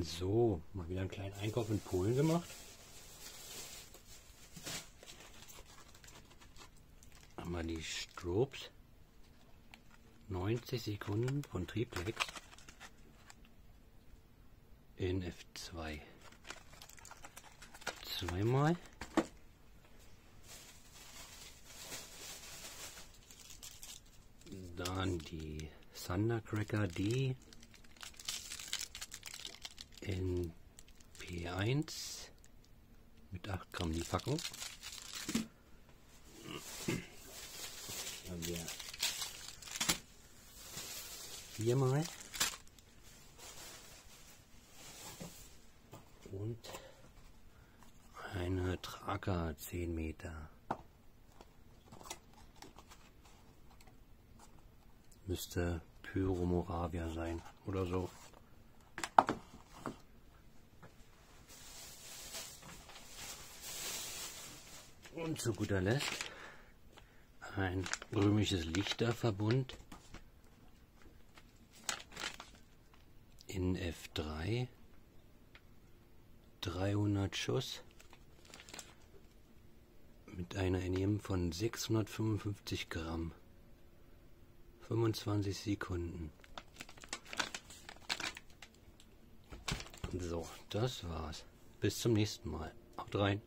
So, mal wieder einen kleinen Einkauf in Polen gemacht. Wir die Strobes. 90 Sekunden von Triplex in F2. Zweimal. Dann die Thundercracker D in P1 mit 8 Gramm die Packung. Haben wir viermal und eine Trager 10 Meter. Müsste Pyromoravia sein oder so. Und zu guter Letzt ein römisches Lichterverbund in F3 300 Schuss mit einer NEM von 655 Gramm. 25 Sekunden. So das war's. Bis zum nächsten Mal. Haut rein